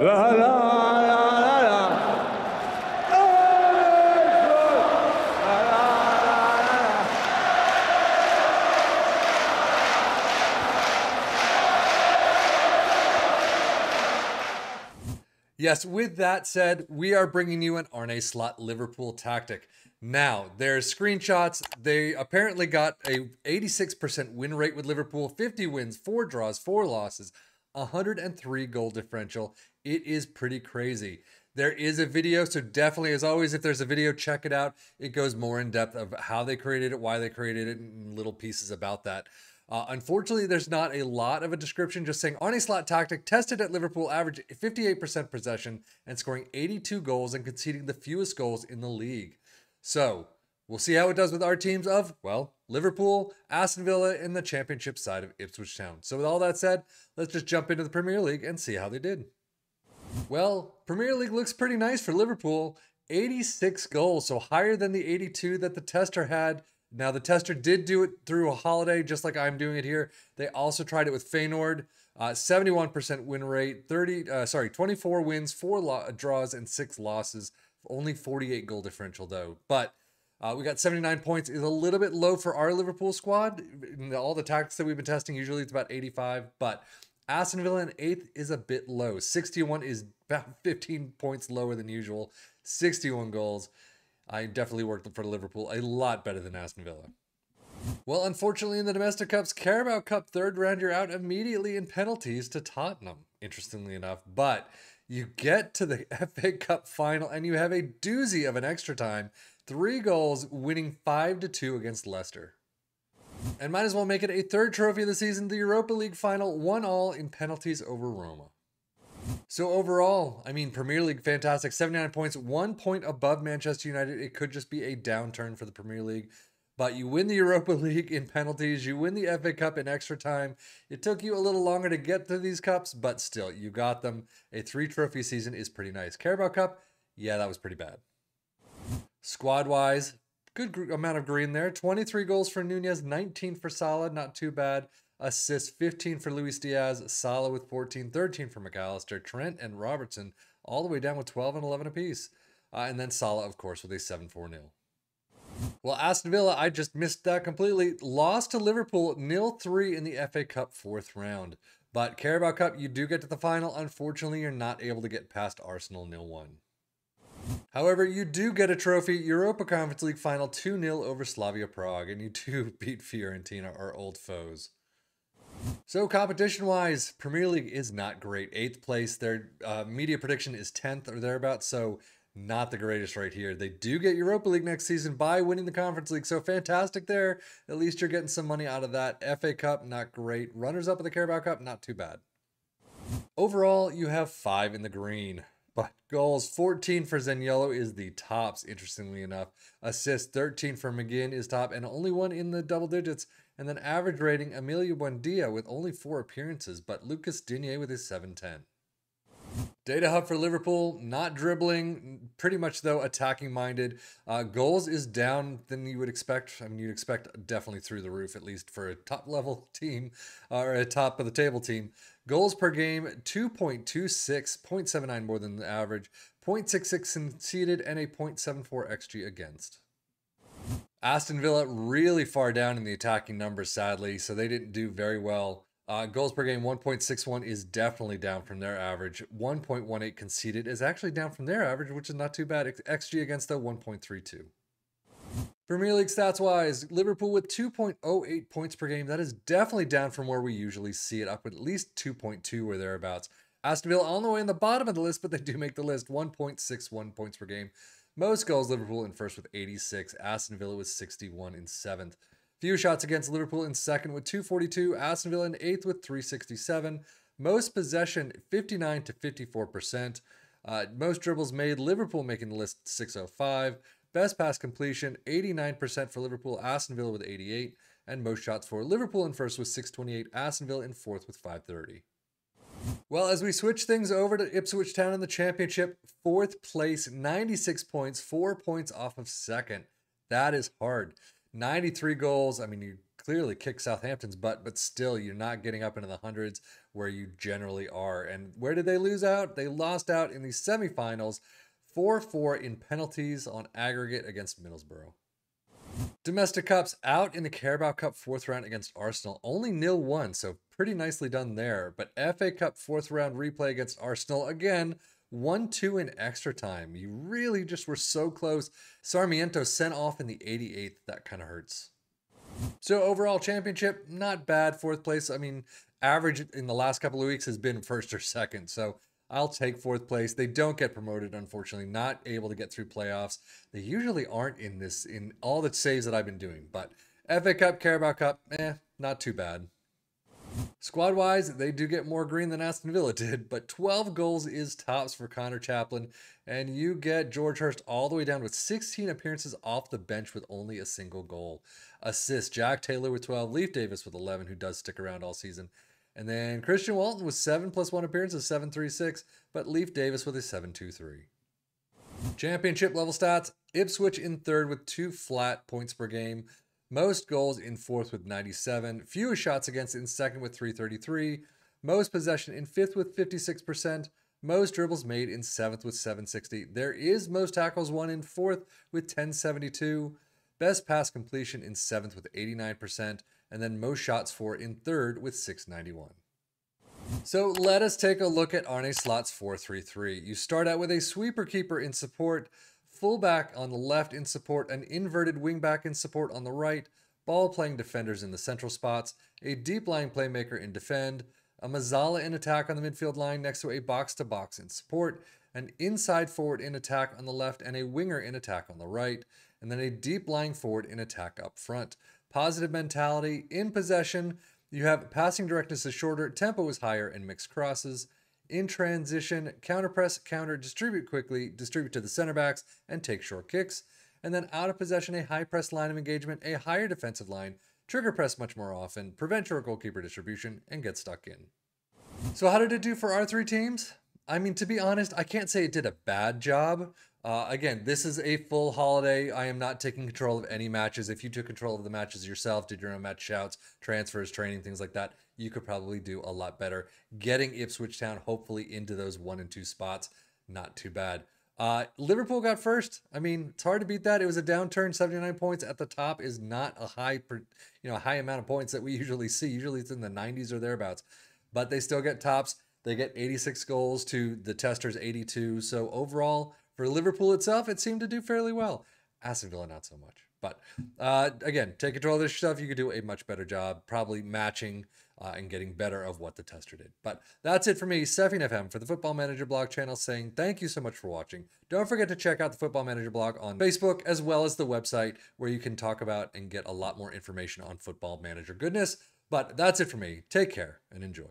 La, la, la. Yes, with that said, we are bringing you an Arne Slot Liverpool tactic. Now, there's screenshots. They apparently got a 86% win rate with Liverpool, 50 wins, 4 draws, 4 losses, 103 goal differential. It is pretty crazy. There is a video, so definitely, as always, if there's a video, check it out. It goes more in depth of how they created it, why they created it, and little pieces about that. Uh, unfortunately, there's not a lot of a description, just saying Arne Slot tactic tested at Liverpool, averaged 58% possession and scoring 82 goals and conceding the fewest goals in the league. So we'll see how it does with our teams of, well, Liverpool, Aston Villa, and the championship side of Ipswich Town. So with all that said, let's just jump into the Premier League and see how they did. Well, Premier League looks pretty nice for Liverpool. 86 goals, so higher than the 82 that the tester had now, the tester did do it through a holiday, just like I'm doing it here. They also tried it with Feyenoord. Uh, 71% win rate, 30, uh, sorry, 24 wins, four draws, and six losses. Only 48 goal differential, though. But uh, we got 79 points. is a little bit low for our Liverpool squad. All the tactics that we've been testing, usually it's about 85. But Aston Villa in eighth is a bit low. 61 is about 15 points lower than usual. 61 goals. I definitely worked for Liverpool a lot better than Aston Villa. Well, unfortunately, in the domestic cups, Carabao Cup third round, you're out immediately in penalties to Tottenham. Interestingly enough, but you get to the FA Cup final and you have a doozy of an extra time, three goals, winning five to two against Leicester. And might as well make it a third trophy of the season, the Europa League final, one all in penalties over Roma. So overall, I mean, Premier League, fantastic. 79 points, one point above Manchester United. It could just be a downturn for the Premier League. But you win the Europa League in penalties. You win the FA Cup in extra time. It took you a little longer to get to these cups, but still, you got them. A three trophy season is pretty nice. Carabao Cup, yeah, that was pretty bad. Squad wise, good amount of green there. 23 goals for Nunez, 19 for Salah, not too bad assists 15 for Luis Diaz, Salah with 14, 13 for Mac Allister, Trent and Robertson all the way down with 12 and 11 apiece. Uh, and then Salah, of course, with a 7 4 0. Well, Aston Villa, I just missed that completely. Lost to Liverpool nil 3 in the FA Cup fourth round. But Carabao Cup, you do get to the final. Unfortunately, you're not able to get past Arsenal nil 1. However, you do get a trophy Europa Conference League final 2 0 over Slavia Prague, and you do beat Fiorentina, our old foes. So competition wise, Premier League is not great. Eighth place. Their uh, media prediction is tenth or thereabouts. So not the greatest right here. They do get Europa League next season by winning the Conference League. So fantastic there. At least you're getting some money out of that. FA Cup, not great. Runners up at the Carabao Cup, not too bad. Overall, you have five in the green. But goals 14 for Zaniolo is the tops, interestingly enough. Assists 13 for McGinn is top, and only one in the double digits and then average rating Emilio Buendia with only four appearances, but Lucas Digne with his 710. Data hub for Liverpool, not dribbling, pretty much though attacking minded. Uh, goals is down than you would expect. I mean, you'd expect definitely through the roof, at least for a top level team or a top of the table team. Goals per game 2.26, 0.79 more than the average, 0.66 conceded, and a 0.74 xG against. Aston Villa really far down in the attacking numbers, sadly, so they didn't do very well. Uh, goals per game 1.61 is definitely down from their average. 1.18 conceded is actually down from their average, which is not too bad. XG against the 1.32. Premier League stats wise, Liverpool with 2.08 points per game. That is definitely down from where we usually see it, up at least 2.2 or thereabouts. Aston Villa on the way in the bottom of the list, but they do make the list 1.61 points per game. Most goals, Liverpool in first with 86. Aston Villa with 61 in seventh. Few shots against Liverpool in second with 242. Aston Villa in eighth with 367. Most possession, 59 to 54%. Uh, most dribbles made, Liverpool making the list 605. Best pass completion, 89% for Liverpool. Aston Villa with 88. And most shots for Liverpool in first with 628. Aston Villa in fourth with 530. Well, as we switch things over to Ipswich Town in the championship, fourth place, 96 points, four points off of second. That is hard. 93 goals. I mean, you clearly kick Southampton's butt, but still, you're not getting up into the hundreds where you generally are. And where did they lose out? They lost out in the semifinals 4 4 in penalties on aggregate against Middlesbrough. Domestic Cups out in the Carabao Cup fourth round against Arsenal. Only nil one, so pretty nicely done there. But FA Cup fourth round replay against Arsenal again. 1 2 in extra time. You really just were so close. Sarmiento sent off in the 88th. That kind of hurts. So, overall championship, not bad. Fourth place. I mean, average in the last couple of weeks has been first or second. So, I'll take fourth place. They don't get promoted, unfortunately, not able to get through playoffs. They usually aren't in this, in all the saves that I've been doing. But FA Cup, Carabao Cup, eh, not too bad. Squad wise, they do get more green than Aston Villa did, but 12 goals is tops for Conor Chaplin, and you get George Hirst all the way down with 16 appearances off the bench with only a single goal. Assist Jack Taylor with 12, Leif Davis with 11, who does stick around all season. And then Christian Walton with 7 plus 1 appearances, 736, but Leif Davis with a 723. Championship level stats Ipswich in third with two flat points per game. Most goals in fourth with 97. Fewest shots against in second with 333. Most possession in fifth with 56%. Most dribbles made in seventh with 760. There is most tackles won in fourth with 1072. Best pass completion in seventh with 89%. And then most shots for in third with 691. So let us take a look at Arne Slot's 433. You start out with a sweeper keeper in support fullback on the left in support, an inverted wingback in support on the right, ball playing defenders in the central spots, a deep lying playmaker in defend, a Mezzala in attack on the midfield line next to a box to box in support, an inside forward in attack on the left, and a winger in attack on the right, and then a deep lying forward in attack up front. Positive mentality in possession. You have passing directness is shorter, tempo is higher, and mixed crosses in transition, counter press, counter, distribute quickly, distribute to the center backs, and take short kicks. And then out of possession, a high press line of engagement, a higher defensive line, trigger press much more often, prevent your goalkeeper distribution, and get stuck in. So, how did it do for our three teams? I mean, to be honest, I can't say it did a bad job. Uh, again, this is a full holiday. I am not taking control of any matches. If you took control of the matches yourself, did your own match shouts, transfers, training, things like that, you could probably do a lot better. Getting Ipswich Town hopefully into those one and two spots, not too bad. Uh, Liverpool got first. I mean, it's hard to beat that. It was a downturn. 79 points at the top is not a high, you know, high amount of points that we usually see. Usually it's in the 90s or thereabouts, but they still get tops. They get 86 goals to the Testers 82. So overall, for Liverpool itself, it seemed to do fairly well. Aston Villa, not so much. But uh, again, take control of this stuff. You could do a much better job, probably matching uh, and getting better of what the tester did. But that's it for me, Sefian FM, for the Football Manager blog channel, saying thank you so much for watching. Don't forget to check out the Football Manager blog on Facebook, as well as the website, where you can talk about and get a lot more information on Football Manager goodness. But that's it for me. Take care and enjoy.